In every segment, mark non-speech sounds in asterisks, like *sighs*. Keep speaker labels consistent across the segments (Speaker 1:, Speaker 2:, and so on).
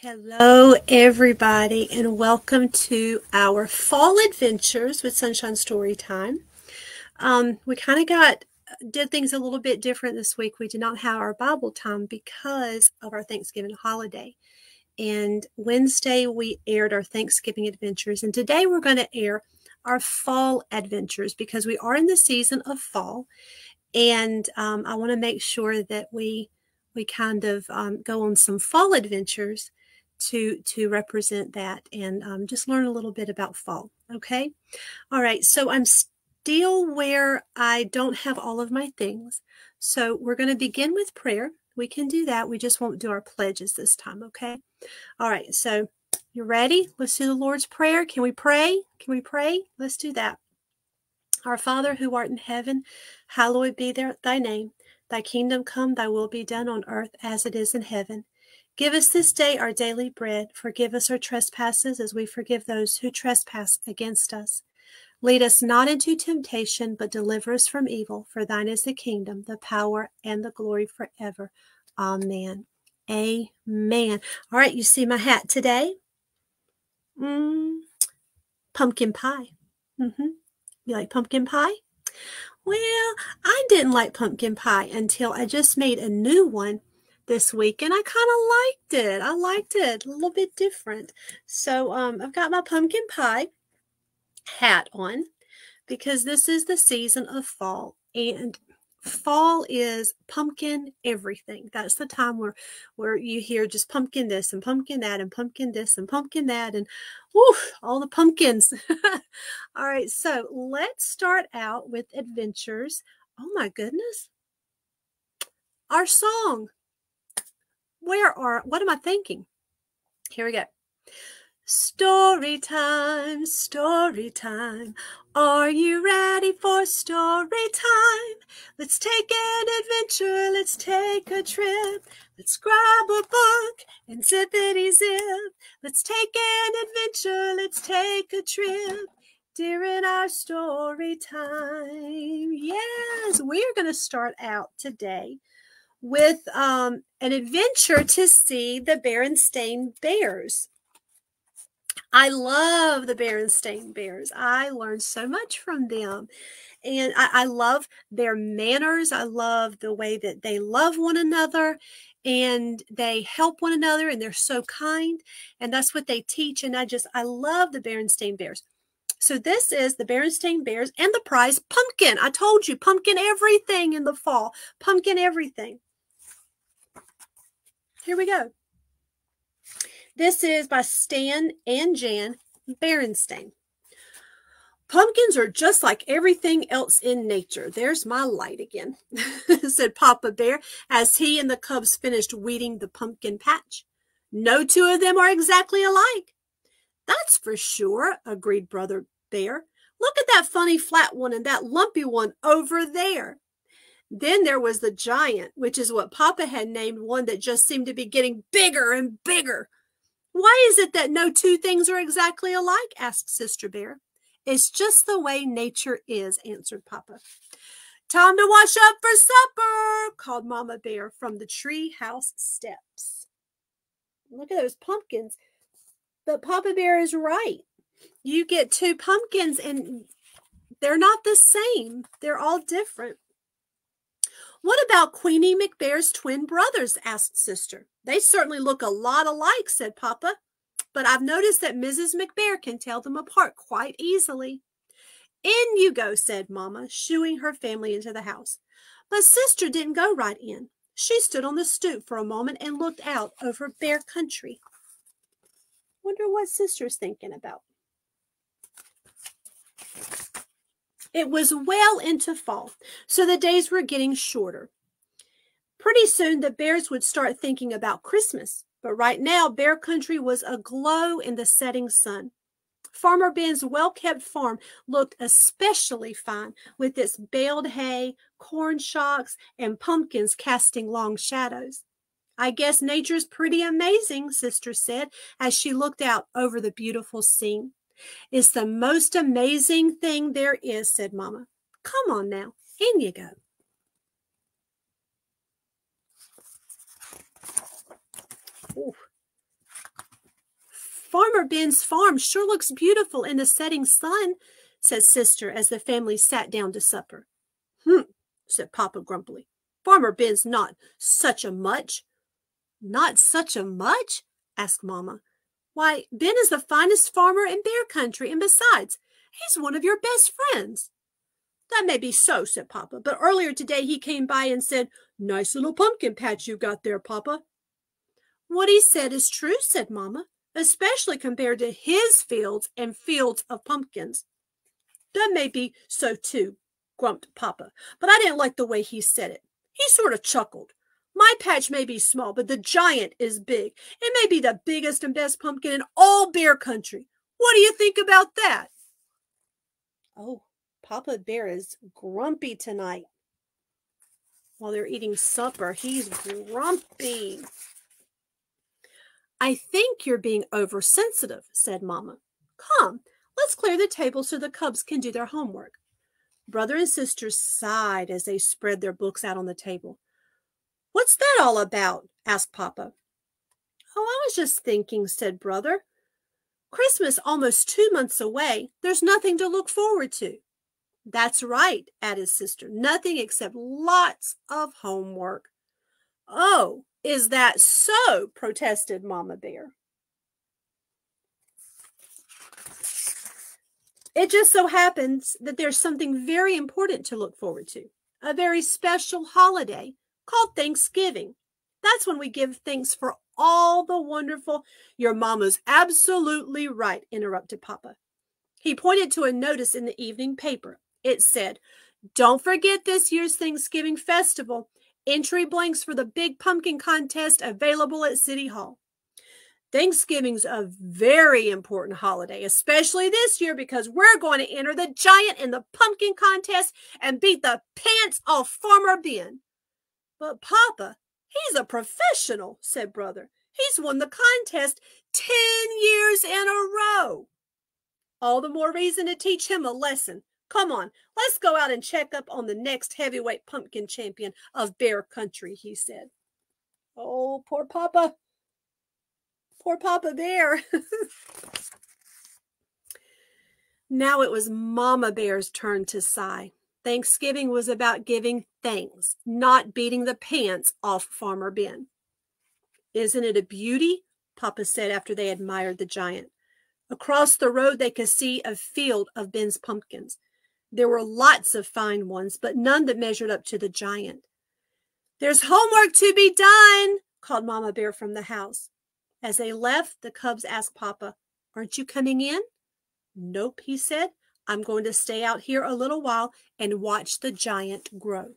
Speaker 1: Hello, everybody, and welcome to our fall adventures with Sunshine Story Time. Um, we kind of got did things a little bit different this week. We did not have our Bible time because of our Thanksgiving holiday. And Wednesday we aired our Thanksgiving adventures, and today we're going to air our fall adventures because we are in the season of fall, and um, I want to make sure that we we kind of um, go on some fall adventures to to represent that and um, just learn a little bit about fall okay? All right so i'm still where i don't have all of my things so we're going to begin with prayer. We can do that we just won't do our pledges this time okay? All right so you're ready? Let's do the lord's prayer. Can we pray? Can we pray? Let's do that. Our father who art in heaven hallowed be thy name. Thy kingdom come thy will be done on earth as it is in heaven Give us this day our daily bread. Forgive us our trespasses as we forgive those who trespass against us. Lead us not into temptation, but deliver us from evil. For thine is the kingdom, the power, and the glory forever. Amen. Amen. All right, you see my hat today? Mm, pumpkin pie. Mm-hmm. You like pumpkin pie? Well, I didn't like pumpkin pie until I just made a new one this week and I kind of liked it. I liked it a little bit different. So um, I've got my pumpkin pie hat on because this is the season of fall and fall is pumpkin everything. That's the time where where you hear just pumpkin this and pumpkin that and pumpkin this and pumpkin that and whoo, all the pumpkins. *laughs* All right so let's start out with adventures. Oh my goodness. Our song where are, what am I thinking? Here we go. Story time, story time. Are you ready for story time? Let's take an adventure, let's take a trip. Let's grab a book and zip zippity zip. Let's take an adventure, let's take a trip during our story time. Yes, we are going to start out today with um, an adventure to see the Berenstain Bears. I love the Berenstain Bears. I learned so much from them. And I, I, love their manners. I love the way that they love one another and they help one another and they're so kind. And that's what they teach. And I just, I love the Berenstain Bears. So this is the Berenstain Bears and the prize pumpkin. I told you, pumpkin everything in the fall. Pumpkin everything. Here we go. This is by Stan and Jan Berenstain. Pumpkins are just like everything else in nature. There's my light again, *laughs* said Papa Bear as he and the cubs finished weeding the pumpkin patch. No two of them are exactly alike. That's for sure, agreed Brother Bear. Look at that funny flat one and that lumpy one over there. Then there was the giant, which is what Papa had named one that just seemed to be getting bigger and bigger. Why is it that no two things are exactly alike? asked Sister Bear. It's just the way nature is, answered Papa. Time to wash up for supper, called Mama Bear from the tree house steps. Look at those pumpkins. But Papa Bear is right. You get two pumpkins and they're not the same. They're all different. What about Queenie McBear's twin brothers? asked Sister. They certainly look a lot alike, said Papa. But I've noticed that Mrs. McBear can tell them apart quite easily. In you go, said Mamma, shooing her family into the house. But Sister didn't go right in. She stood on the stoop for a moment and looked out over Bear Country. Wonder what Sister's thinking about. It was well into fall, so the days were getting shorter. Pretty soon the bears would start thinking about Christmas, but right now Bear Country was aglow in the setting sun. Farmer Ben's well kept farm looked especially fine with its baled hay, corn shocks, and pumpkins casting long shadows. I guess nature's pretty amazing, Sister said as she looked out over the beautiful scene. It's the most amazing thing there is, said Mamma. Come on now, in you go. Ooh. Farmer Ben's farm sure looks beautiful in the setting sun, said Sister as the family sat down to supper. Hm, said Papa grumpily. Farmer Ben's not such a much. Not such a much? asked Mamma. Why, Ben is the finest farmer in Bear Country, and besides, he's one of your best friends. That may be so, said Papa, but earlier today he came by and said, Nice little pumpkin patch you've got there, Papa. What he said is true, said Mamma, especially compared to his fields and fields of pumpkins. That may be so too, grumped Papa, but I didn't like the way he said it. He sort of chuckled. My patch may be small, but the giant is big. It may be the biggest and best pumpkin in all bear country. What do you think about that? Oh, Papa Bear is grumpy tonight. While they're eating supper, he's grumpy. I think you're being oversensitive, said Mama. Come, let's clear the table so the cubs can do their homework. Brother and sister sighed as they spread their books out on the table. What's that all about? asked Papa. Oh, I was just thinking, said Brother. Christmas almost two months away. There's nothing to look forward to. That's right, added Sister. Nothing except lots of homework. Oh, is that so? protested Mama Bear. It just so happens that there's something very important to look forward to, a very special holiday called Thanksgiving. That's when we give thanks for all the wonderful. Your mama's absolutely right, interrupted Papa. He pointed to a notice in the evening paper. It said, Don't forget this year's Thanksgiving festival. Entry blanks for the Big Pumpkin Contest available at City Hall. Thanksgiving's a very important holiday, especially this year because we're going to enter the giant in the pumpkin contest and beat the pants off Farmer Ben. But Papa, he's a professional, said Brother. He's won the contest 10 years in a row. All the more reason to teach him a lesson. Come on, let's go out and check up on the next heavyweight pumpkin champion of Bear Country, he said. Oh, poor Papa. Poor Papa Bear. *laughs* now it was Mama Bear's turn to sigh. Thanksgiving was about giving thanks, not beating the pants off Farmer Ben. Isn't it a beauty? Papa said after they admired the giant. Across the road, they could see a field of Ben's pumpkins. There were lots of fine ones, but none that measured up to the giant. There's homework to be done, called Mama Bear from the house. As they left, the cubs asked Papa, Aren't you coming in? Nope, he said. I'm going to stay out here a little while and watch the giant grow.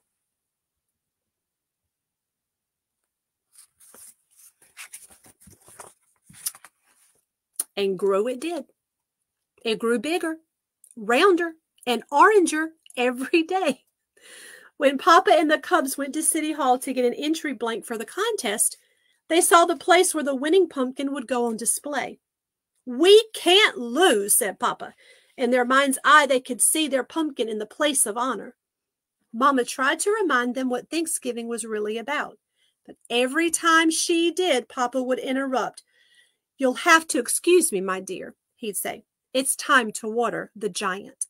Speaker 1: And grow it did. It grew bigger, rounder, and oranger every day. When Papa and the Cubs went to City Hall to get an entry blank for the contest, they saw the place where the winning pumpkin would go on display. We can't lose, said Papa. In their mind's eye, they could see their pumpkin in the place of honor. Mama tried to remind them what Thanksgiving was really about. But every time she did, Papa would interrupt. You'll have to excuse me, my dear, he'd say. It's time to water the giant.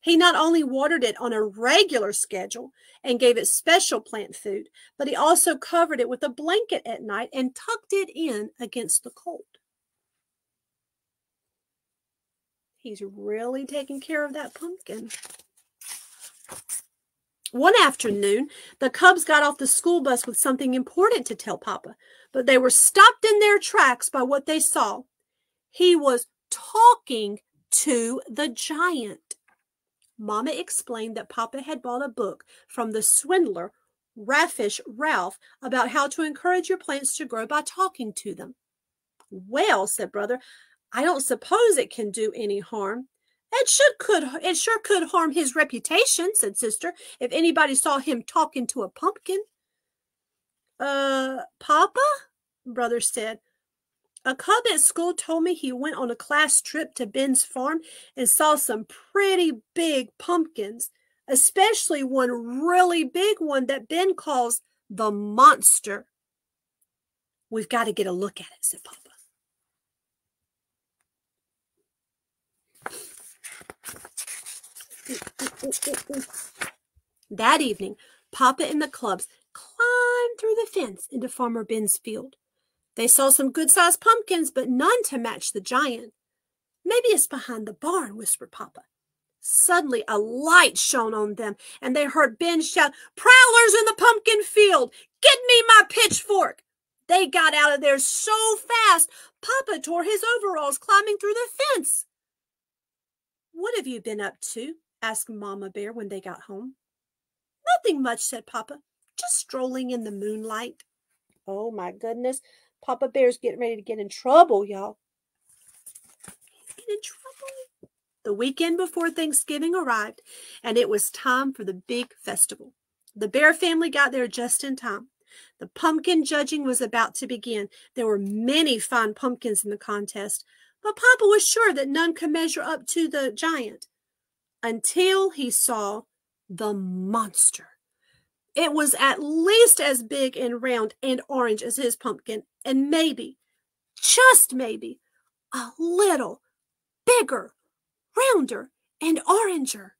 Speaker 1: He not only watered it on a regular schedule and gave it special plant food, but he also covered it with a blanket at night and tucked it in against the cold. He's really taking care of that pumpkin. One afternoon, the Cubs got off the school bus with something important to tell Papa, but they were stopped in their tracks by what they saw. He was talking to the giant. Mama explained that Papa had bought a book from the swindler, Raffish Ralph, about how to encourage your plants to grow by talking to them. Well, said Brother, I don't suppose it can do any harm. It should could it sure could harm his reputation, said Sister, if anybody saw him talking to a pumpkin. Uh, Papa? Brother said. A cub at school told me he went on a class trip to Ben's farm and saw some pretty big pumpkins, especially one really big one that Ben calls the monster. We've got to get a look at it, said Papa. That evening, Papa and the Clubs climbed through the fence into Farmer Ben's field. They saw some good sized pumpkins, but none to match the giant. Maybe it's behind the barn, whispered Papa. Suddenly, a light shone on them, and they heard Ben shout, Prowlers in the pumpkin field! Get me my pitchfork! They got out of there so fast, Papa tore his overalls climbing through the fence. What have you been up to? Asked Mama Bear when they got home. Nothing much, said Papa. Just strolling in the moonlight. Oh, my goodness. Papa Bear's getting ready to get in trouble, y'all. He's getting in trouble. The weekend before Thanksgiving arrived, and it was time for the big festival. The Bear family got there just in time. The pumpkin judging was about to begin. There were many fine pumpkins in the contest, but Papa was sure that none could measure up to the giant until he saw the monster. It was at least as big and round and orange as his pumpkin, and maybe, just maybe, a little bigger, rounder, and oranger.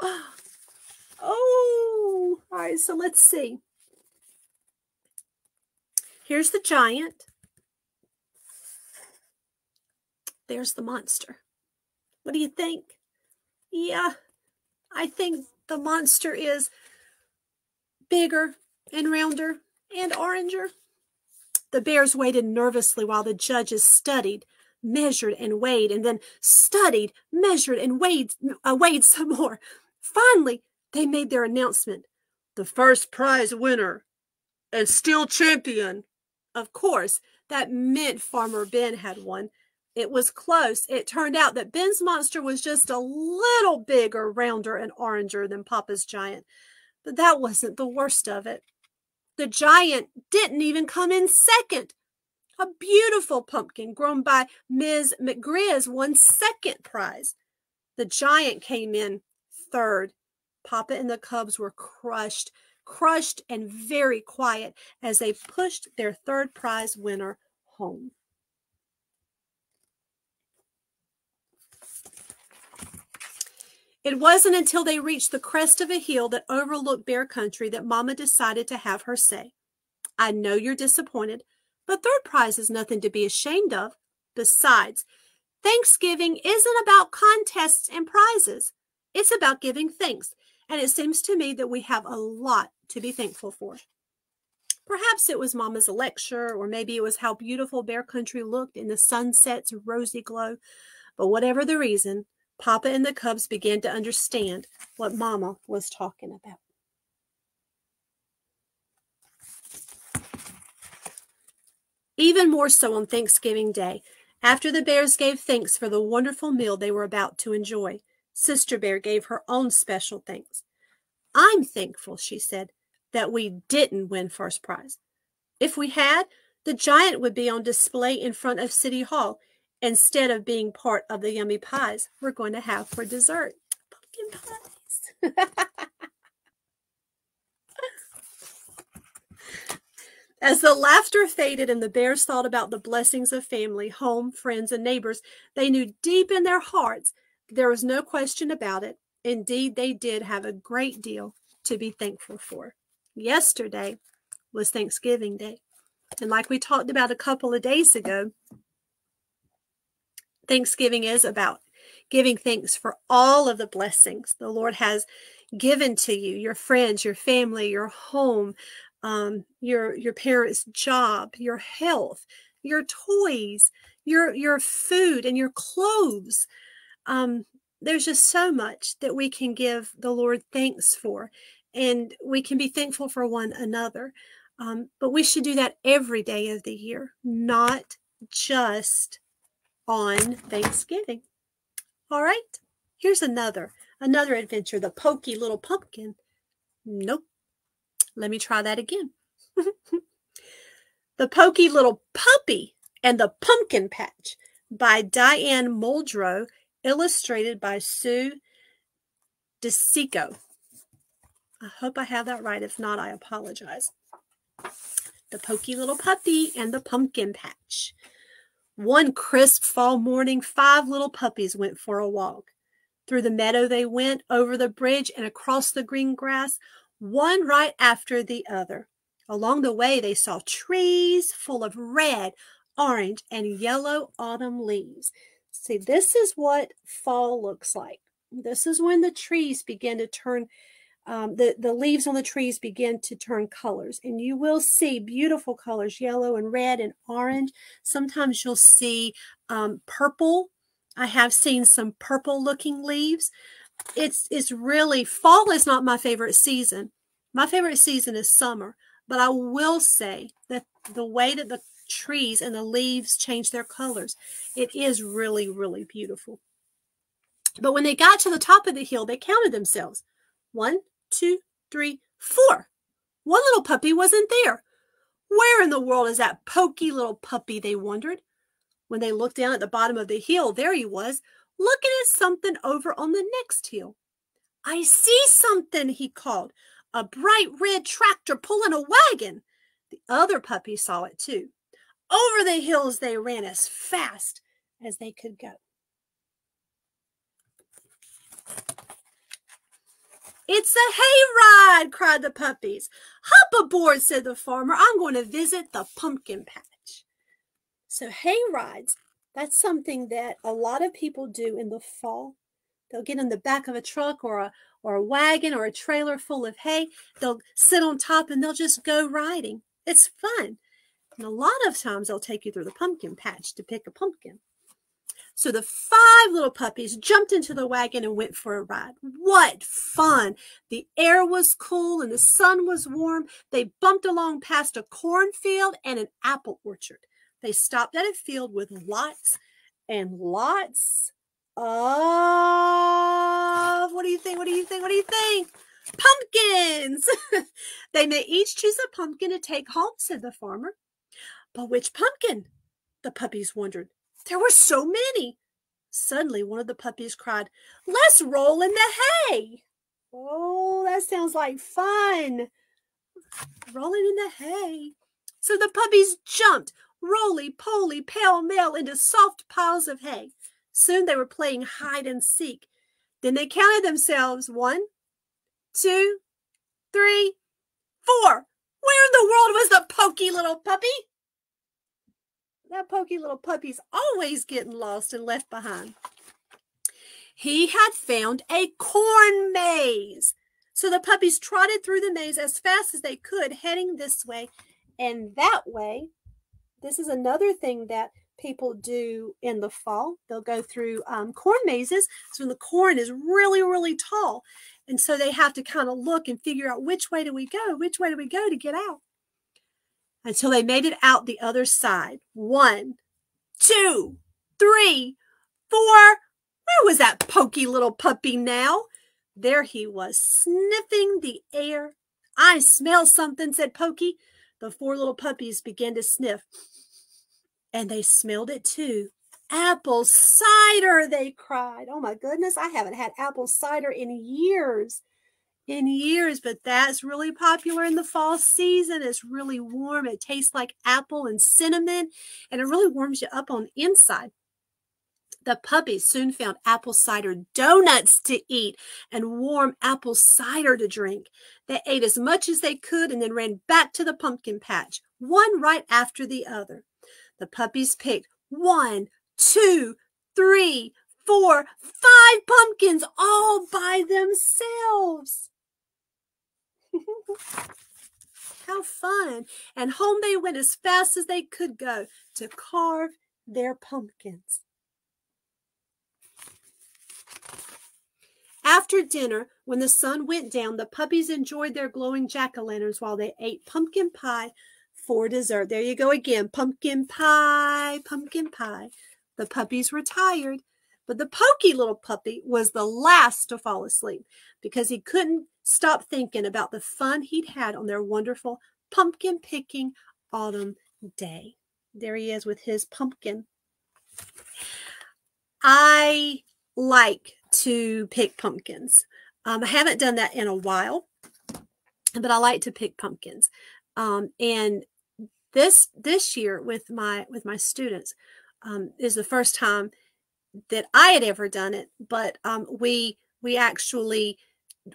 Speaker 1: Oh, *sighs* oh, all right, so let's see. Here's the giant. There's the monster. What do you think? Yeah, I think the monster is bigger and rounder and oranger. The bears waited nervously while the judges studied, measured, and weighed, and then studied, measured, and weighed, uh, weighed some more. Finally, they made their announcement. The first prize winner and still champion of course, that meant Farmer Ben had won. It was close. It turned out that Ben's monster was just a little bigger, rounder, and oranger than Papa's giant. But that wasn't the worst of it. The giant didn't even come in second. A beautiful pumpkin grown by Ms. McGriz won second prize. The giant came in third. Papa and the cubs were crushed crushed and very quiet as they pushed their third prize winner home. It wasn't until they reached the crest of a hill that overlooked Bear Country that Mama decided to have her say. I know you're disappointed, but third prize is nothing to be ashamed of. Besides, Thanksgiving isn't about contests and prizes. It's about giving thanks. And it seems to me that we have a lot to be thankful for. Perhaps it was Mama's lecture, or maybe it was how beautiful Bear Country looked in the sunset's rosy glow. But whatever the reason, Papa and the cubs began to understand what Mama was talking about. Even more so on Thanksgiving Day, after the bears gave thanks for the wonderful meal they were about to enjoy. Sister Bear gave her own special thanks. I'm thankful, she said, that we didn't win first prize. If we had, the giant would be on display in front of City Hall instead of being part of the yummy pies we're going to have for dessert. Pumpkin pies. *laughs* As the laughter faded and the bears thought about the blessings of family, home, friends, and neighbors, they knew deep in their hearts there was no question about it. Indeed, they did have a great deal to be thankful for. Yesterday was Thanksgiving Day. And like we talked about a couple of days ago, Thanksgiving is about giving thanks for all of the blessings the Lord has given to you your friends, your family, your home, um, your, your parents' job, your health, your toys, your, your food, and your clothes um, there's just so much that we can give the Lord thanks for, and we can be thankful for one another. Um, but we should do that every day of the year, not just on Thanksgiving. All right, here's another another adventure. The pokey little pumpkin. Nope. Let me try that again. *laughs* the pokey little puppy and the pumpkin patch by Diane Muldrow illustrated by Sue DiCicco. I hope I have that right. If not, I apologize. The Pokey Little Puppy and the Pumpkin Patch. One crisp fall morning, five little puppies went for a walk. Through the meadow they went, over the bridge and across the green grass, one right after the other. Along the way they saw trees full of red, orange, and yellow autumn leaves. See, this is what fall looks like. This is when the trees begin to turn um, the, the leaves on the trees begin to turn colors and you will see beautiful colors, yellow and red and orange. Sometimes you'll see um, purple. I have seen some purple looking leaves. It's, it's really, fall is not my favorite season. My favorite season is summer, but I will say that the way that the trees and the leaves change their colors, it is really, really beautiful. But when they got to the top of the hill, they counted themselves. One, two, three, four. One little puppy wasn't there. Where in the world is that poky little puppy? They wondered. When they looked down at the bottom of the hill, there he was, looking at something over on the next hill. I see something, he called. A bright red tractor pulling a wagon. The other puppies saw it too. Over the hills they ran as fast as they could go. It's a hayride, cried the puppies. Hop aboard, said the farmer. I'm going to visit the pumpkin patch. So hayrides, that's something that a lot of people do in the fall. They'll get in the back of a truck or a or a wagon or a trailer full of hay. They'll sit on top and they'll just go riding. It's fun. And a lot of times they'll take you through the pumpkin patch to pick a pumpkin. So the five little puppies jumped into the wagon and went for a ride. What fun! The air was cool and the sun was warm. They bumped along past a cornfield and an apple orchard. They stopped at a field with lots and lots of what do you think? What do you think? What do you think? Pumpkins! *laughs* they may each choose a pumpkin to take home, said the farmer. But which pumpkin? The puppies wondered. There were so many. Suddenly, one of the puppies cried, Let's roll in the hay. Oh, that sounds like fun. Rolling in the hay. So the puppies jumped, roly poly, pell mell, into soft piles of hay. Soon they were playing hide and seek. Then they counted themselves one, two, three, four. Where in the world was the poky little puppy? That pokey little puppy's always getting lost and left behind. He had found a corn maze. So the puppies trotted through the maze as fast as they could, heading this way and that way. This is another thing that people do in the fall. They'll go through um, corn mazes. So when the corn is really, really tall. And so they have to kind of look and figure out which way do we go? Which way do we go to get out? Until they made it out the other side. One, two, three, four. Where was that poky little puppy now? There he was, sniffing the air. I smell something, said Pokey. The four little puppies began to sniff, and they smelled it too. Apple cider, they cried. Oh my goodness, I haven't had apple cider in years in years, but that's really popular in the fall season. It's really warm. It tastes like apple and cinnamon, and it really warms you up on the inside. The puppies soon found apple cider donuts to eat and warm apple cider to drink. They ate as much as they could and then ran back to the pumpkin patch, one right after the other. The puppies picked one, two, three, four, five pumpkins all by themselves. *laughs* How fun. And home they went as fast as they could go to carve their pumpkins. After dinner, when the sun went down, the puppies enjoyed their glowing jack o' lanterns while they ate pumpkin pie for dessert. There you go again pumpkin pie, pumpkin pie. The puppies were tired, but the pokey little puppy was the last to fall asleep because he couldn't stop thinking about the fun he'd had on their wonderful pumpkin picking autumn day. There he is with his pumpkin. I like to pick pumpkins. Um, I haven't done that in a while, but I like to pick pumpkins. Um, and this this year with my with my students um, is the first time that I had ever done it, but um, we we actually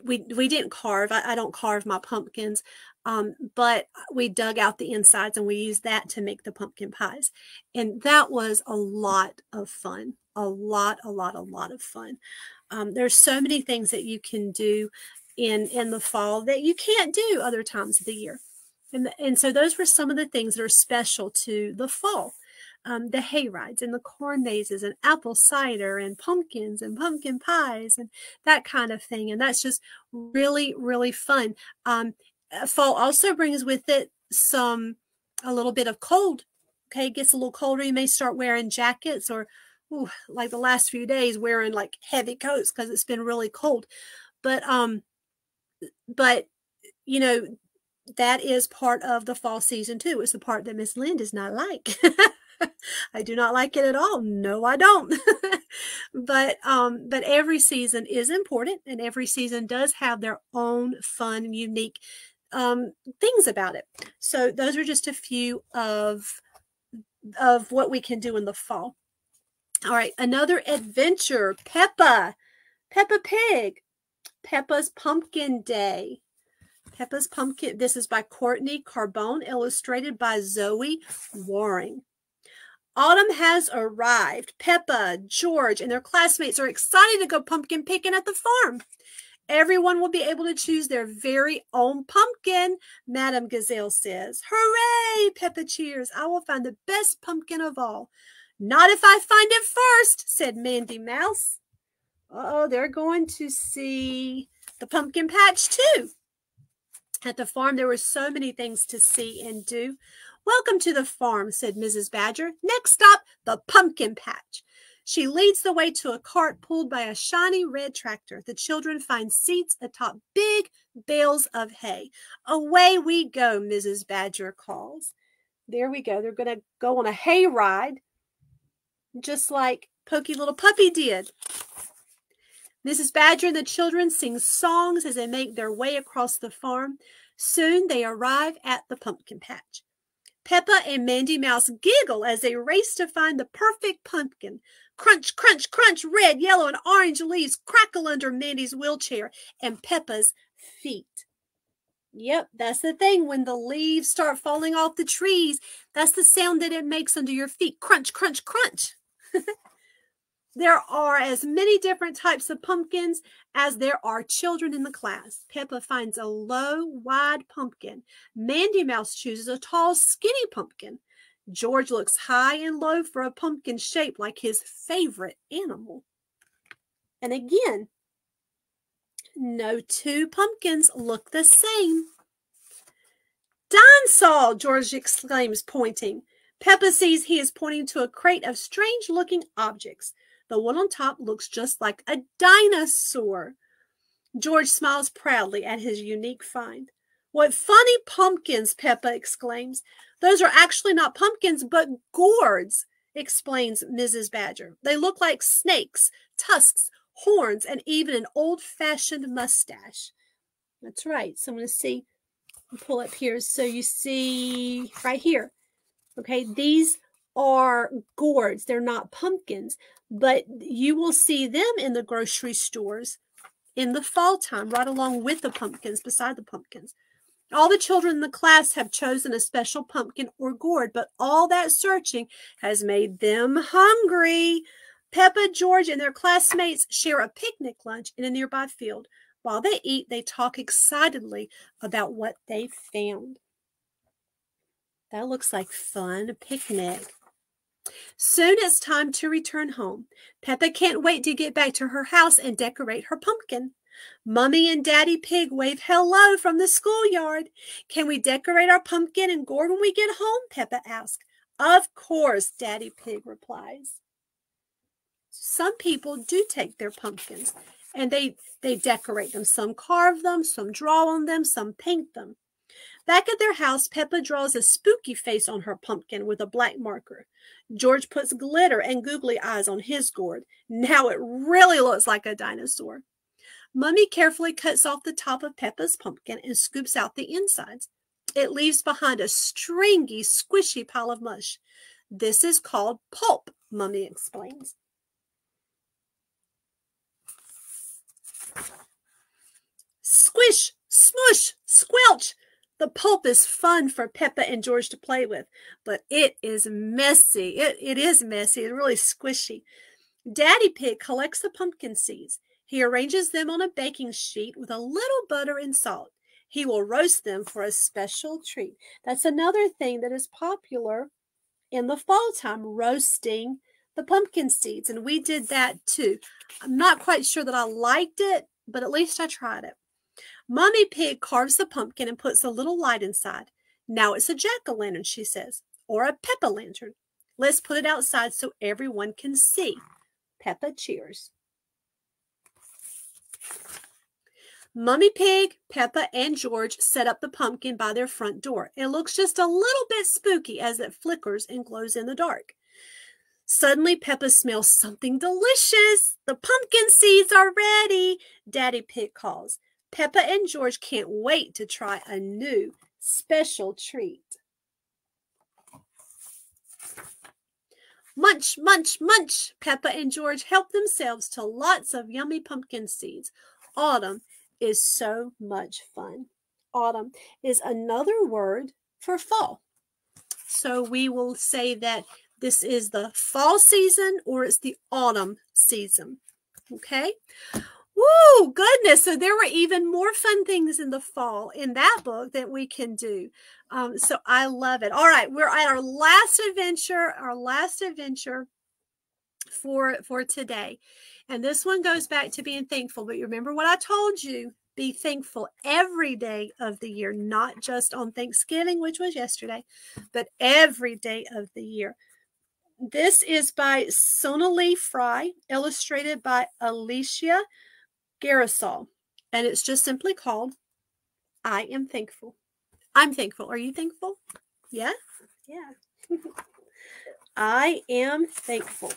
Speaker 1: we we didn't carve. I, I don't carve my pumpkins, um, but we dug out the insides and we used that to make the pumpkin pies, and that was a lot of fun. A lot, a lot, a lot of fun. Um, there's so many things that you can do in in the fall that you can't do other times of the year, and and so those were some of the things that are special to the fall um, the hay rides and the corn mazes and apple cider and pumpkins and pumpkin pies and that kind of thing. And that's just really, really fun. Um, uh, fall also brings with it some, a little bit of cold. Okay, it gets a little colder. You may start wearing jackets or, ooh, like the last few days, wearing like heavy coats because it's been really cold. But, um, but, you know, that is part of the fall season too. It's the part that Miss Lynn does not like. *laughs* *laughs* I do not like it at all. No, I don't. *laughs* but um, but every season is important, and every season does have their own fun, unique um, things about it. So those are just a few of of what we can do in the fall. All right, another adventure. Peppa, Peppa Pig, Peppa's Pumpkin Day. Peppa's Pumpkin. This is by Courtney Carbone, illustrated by Zoe Waring. Autumn has arrived. Peppa, George, and their classmates are excited to go pumpkin picking at the farm. Everyone will be able to choose their very own pumpkin, Madame Gazelle says. Hooray! Peppa cheers. I will find the best pumpkin of all. Not if I find it first, said Mandy Mouse. oh, they're going to see the pumpkin patch too. At the farm, there were so many things to see and do. Welcome to the farm, said Mrs. Badger. Next stop, the pumpkin patch. She leads the way to a cart pulled by a shiny red tractor. The children find seats atop big bales of hay. Away we go, Mrs. Badger calls. There we go. They're going to go on a hay ride, just like Pokey Little Puppy did. Mrs. Badger and the children sing songs as they make their way across the farm. Soon they arrive at the pumpkin patch. Peppa and Mandy Mouse giggle as they race to find the perfect pumpkin. Crunch, crunch, crunch, red, yellow, and orange leaves crackle under Mandy's wheelchair and Peppa's feet. Yep, that's the thing. When the leaves start falling off the trees, that's the sound that it makes under your feet. Crunch, crunch, crunch. *laughs* There are as many different types of pumpkins as there are children in the class. Peppa finds a low, wide pumpkin. Mandy Mouse chooses a tall, skinny pumpkin. George looks high and low for a pumpkin shaped like his favorite animal. And again, no two pumpkins look the same. Dinosaur, George exclaims, pointing. Peppa sees he is pointing to a crate of strange looking objects. The one on top looks just like a dinosaur. George smiles proudly at his unique find. What funny pumpkins, Peppa exclaims. Those are actually not pumpkins, but gourds, explains Mrs. Badger. They look like snakes, tusks, horns, and even an old-fashioned mustache. That's right. So I'm going to see, pull up here. So you see right here. Okay, these are gourds. They're not pumpkins, but you will see them in the grocery stores in the fall time, right along with the pumpkins, beside the pumpkins. All the children in the class have chosen a special pumpkin or gourd, but all that searching has made them hungry. Peppa, George, and their classmates share a picnic lunch in a nearby field. While they eat, they talk excitedly about what they found. That looks like fun, a picnic. Soon it's time to return home. Peppa can't wait to get back to her house and decorate her pumpkin. Mummy and Daddy Pig wave hello from the schoolyard. Can we decorate our pumpkin and gourd when we get home? Peppa asks. Of course, Daddy Pig replies. Some people do take their pumpkins and they, they decorate them. Some carve them, some draw on them, some paint them. Back at their house, Peppa draws a spooky face on her pumpkin with a black marker. George puts glitter and googly eyes on his gourd. Now it really looks like a dinosaur. Mummy carefully cuts off the top of Peppa's pumpkin and scoops out the insides. It leaves behind a stringy, squishy pile of mush. This is called pulp, Mummy explains. Squish, smush, squelch, the pulp is fun for Peppa and George to play with, but it is messy. It, it is messy. It's really squishy. Daddy Pig collects the pumpkin seeds. He arranges them on a baking sheet with a little butter and salt. He will roast them for a special treat. That's another thing that is popular in the fall time, roasting the pumpkin seeds. And we did that too. I'm not quite sure that I liked it, but at least I tried it. Mommy Pig carves the pumpkin and puts a little light inside. Now it's a jack o' lantern, she says, or a Peppa lantern. Let's put it outside so everyone can see. Peppa cheers. Mummy Pig, Peppa, and George set up the pumpkin by their front door. It looks just a little bit spooky as it flickers and glows in the dark. Suddenly, Peppa smells something delicious. The pumpkin seeds are ready, Daddy Pig calls. Peppa and George can't wait to try a new special treat. Munch, munch, munch. Peppa and George help themselves to lots of yummy pumpkin seeds. Autumn is so much fun. Autumn is another word for fall. So we will say that this is the fall season or it's the autumn season. Okay. Woo, goodness. So there were even more fun things in the fall in that book that we can do. Um, so I love it. All right, we're at our last adventure, our last adventure for for today. And this one goes back to being thankful. But you remember what I told you be thankful every day of the year, not just on Thanksgiving, which was yesterday, but every day of the year. This is by Sonali Fry, illustrated by Alessia Girasole, and it's just simply called I Am Thankful. I'm thankful. Are you thankful? Yeah? Yeah. *laughs* I am thankful.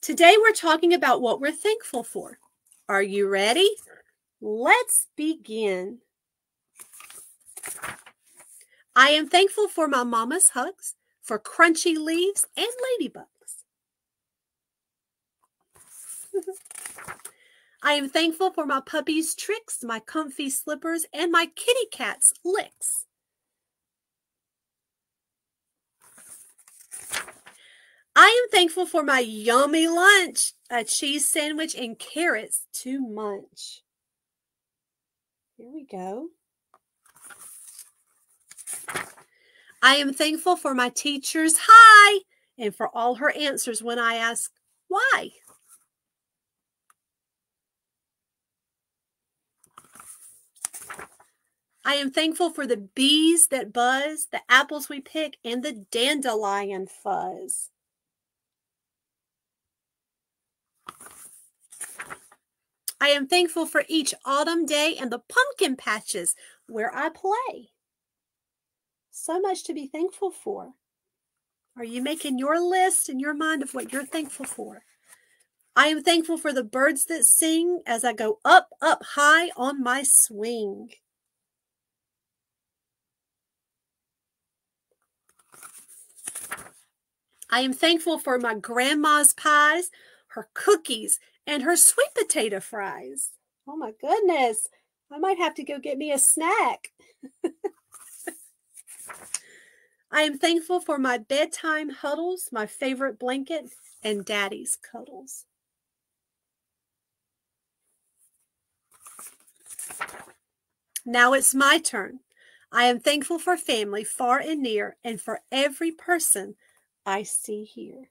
Speaker 1: Today we're talking about what we're thankful for. Are you ready? Let's begin. I am thankful for my mama's hugs, for crunchy leaves and ladybugs. *laughs* I am thankful for my puppy's tricks, my comfy slippers, and my kitty cat's licks. I am thankful for my yummy lunch, a cheese sandwich and carrots to munch. Here we go. I am thankful for my teacher's hi and for all her answers when I ask why. I am thankful for the bees that buzz, the apples we pick, and the dandelion fuzz. I am thankful for each autumn day and the pumpkin patches where I play. So much to be thankful for. Are you making your list in your mind of what you're thankful for? I am thankful for the birds that sing as I go up, up high on my swing. I am thankful for my grandma's pies, her cookies, and her sweet potato fries. Oh my goodness. I might have to go get me a snack. I am thankful for my bedtime huddles, my favorite blanket, and daddy's cuddles. Now it's my turn. I am thankful for family far and near and for every person I see here.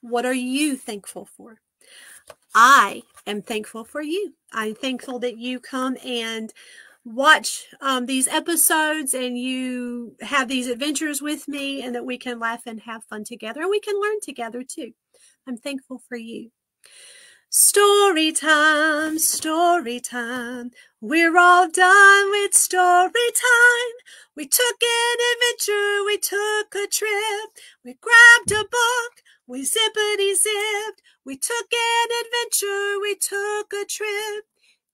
Speaker 1: What are you thankful for? I am thankful for you. I'm thankful that you come and watch um, these episodes and you have these adventures with me and that we can laugh and have fun together and we can learn together too. I'm thankful for you. Story time, story time. We're all done with story time. We took an adventure, we took a trip, we grabbed a book, we zippity zipped. We took an adventure, we took a trip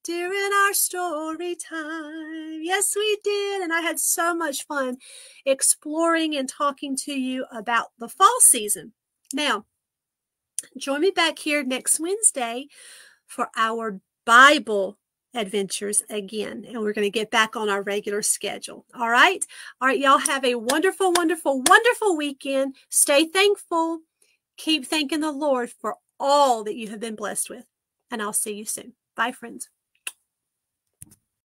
Speaker 1: during our story time. Yes, we did. And I had so much fun exploring and talking to you about the fall season. Now, join me back here next Wednesday for our Bible adventures again. And we're going to get back on our regular schedule. All right. All right. Y'all have a wonderful, wonderful, wonderful weekend. Stay thankful. Keep thanking the Lord for all that you have been blessed with. And I'll see you soon. Bye, friends.